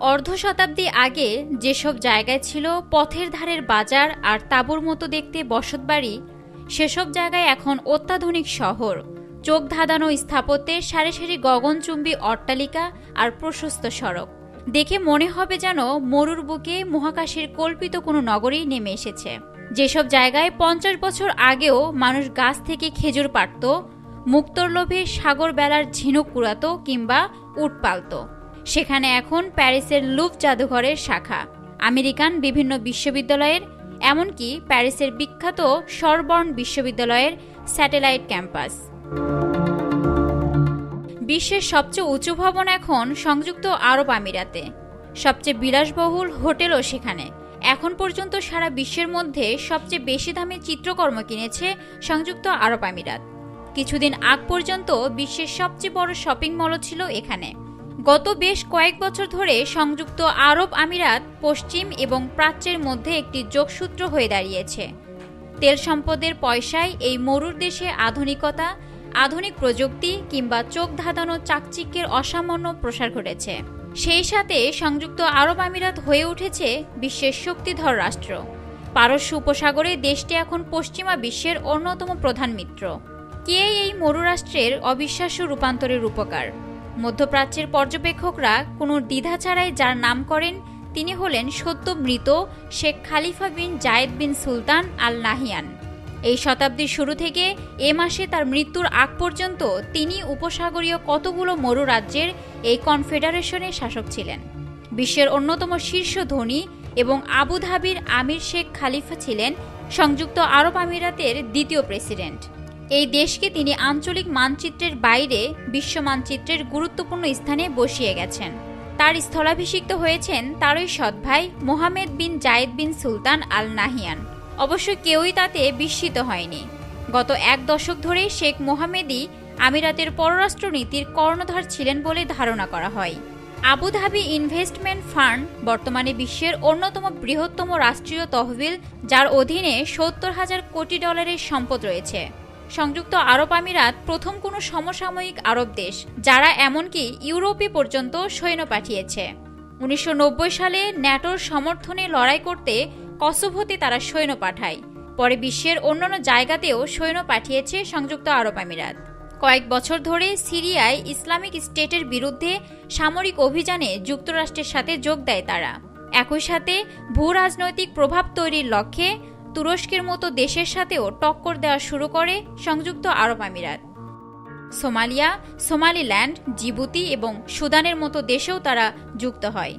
অর্ধ শতাব্দী আগে যেসব জায়গায় ছিল পথের ধারের বাজার আর তাঁবুর মতো দেখতে বসতবাড়ি, সেসব জায়গায় এখন অত্যাধুনিক শহর। চোখ ধাঁধানো স্থাপত্যে সারি সারি গগনচুম্বী অট্টালিকা আর প্রশস্ত সড়ক। দেখে মনে হবে যেন মরুর বুকে মহাকাশের কল্পিত কোনো নগরী নেমে এসেছে। যেসব জায়গায় পঞ্চাশ বছর আগেও মানুষ গাছ থেকে খেজুর পাড়ত, মুক্তর লোভে সাগর বেলার ঝিনুক কুড়াতো কিংবা উট পালত। সেখানে এখন প্যারিসের লুভ জাদুঘরের শাখা, আমেরিকান বিভিন্ন বিশ্ববিদ্যালয়ের, এমনকি প্যারিসের বিখ্যাত সরবর্ন বিশ্ববিদ্যালয়ের স্যাটেলাইট ক্যাম্পাস। বিশ্বের সবচেয়ে উঁচু ভবন এখন সংযুক্ত আরব আমিরাতে। সবচেয়ে বিলাসবহুল হোটেলও সেখানে। এখন পর্যন্ত সারা বিশ্বের মধ্যে সবচেয়ে বেশি দামে চিত্রকর্ম কিনেছে সংযুক্ত আরব আমিরাত। কিছুদিন আগ পর্যন্ত বিশ্বের সবচেয়ে বড় শপিং মলও ছিল এখানে। গত বেশ কয়েক বছর ধরে সংযুক্ত আরব আমিরাত পশ্চিম এবং প্রাচ্যের মধ্যে একটি যোগসূত্র হয়ে দাঁড়িয়েছে। তেল সম্পদের পয়সায় এই মরুর দেশে আধুনিকতা, আধুনিক প্রযুক্তি কিংবা চোখ ধাঁধানো চাকচিক্যের অসামান্য প্রসার ঘটেছে। সেই সাথে সংযুক্ত আরব আমিরাত হয়ে উঠেছে বিশ্বের শক্তিধর রাষ্ট্র। পারস্য উপসাগরে দেশটি এখন পশ্চিমা বিশ্বের অন্যতম প্রধান মিত্র। কে এই মরুরাষ্ট্রের অবিশ্বাস্য রূপান্তরের উপকার? মধ্যপ্রাচ্যের পর্যবেক্ষকরা কোনো দ্বিধা ছাড়াই যার নাম করেন, তিনি হলেন সদ্য মৃত শেখ খালিফা বিন Zayed bin Sultan Al Nahiyan এই শতাব্দীর শুরু থেকে এ মাসে তার মৃত্যুর আগ পর্যন্ত তিনি উপসাগরীয় কতগুলো মরু রাজ্যের এই কনফেডারেশনের শাসক ছিলেন। বিশ্বের অন্যতম শীর্ষ ধনী এবং আবুধাবির আমির শেখ খালিফা ছিলেন সংযুক্ত আরব আমিরাতের দ্বিতীয় প্রেসিডেন্ট। এই দেশকে তিনি আঞ্চলিক মানচিত্রের বাইরে বিশ্ব মানচিত্রের গুরুত্বপূর্ণ স্থানে বসিয়ে গেছেন। তার স্থলাভিষিক্ত হয়েছেন তারই সৎ ভাই Mohamed bin Zayed bin Sultan Al Nahyan অবশ্য কেউই তাতে বিস্মিত হয়নি। গত এক দশক ধরে শেখ মোহামেদি আমিরাতের পররাষ্ট্র নীতির কর্ণধার ছিলেন বলে ধারণা করা হয়। আবুধাবি ইনভেস্টমেন্ট ফান্ড বর্তমানে বিশ্বের অন্যতম বৃহত্তম রাষ্ট্রীয় তহবিল, যার অধীনে সত্তর হাজার কোটি ডলারের সম্পদ রয়েছে। সংযুক্ত আরব আমিরাত প্রথম কোনো সমসাময়িক আরব দেশ, যারা এমনকি ইউরোপে পর্যন্ত সৈন্য পাঠিয়েছে। উনিশশো নব্বই সালে ন্যাটোর সমর্থনে লড়াই করতে কসোভোতে তারা সৈন্য পাঠায়। পরে বিশ্বের অন্যান্য জায়গাতেও সৈন্য পাঠিয়েছে সংযুক্ত আরব আমিরাত। কয়েক বছর ধরে সিরিয়ায় ইসলামিক স্টেটের বিরুদ্ধে সামরিক অভিযানে যুক্তরাষ্ট্রের সাথে যোগ দেয় তারা। একই সাথে ভূ রাজনৈতিক প্রভাব তৈরির লক্ষ্যে তুরস্কের মতো দেশের সাথেও টক্কর দেওয়া শুরু করে সংযুক্ত আরব আমিরাত। সোমালিয়া, সোমালিল্যান্ড, জিবুতি এবং সুদানের মতো দেশেও তারা যুক্ত হয়।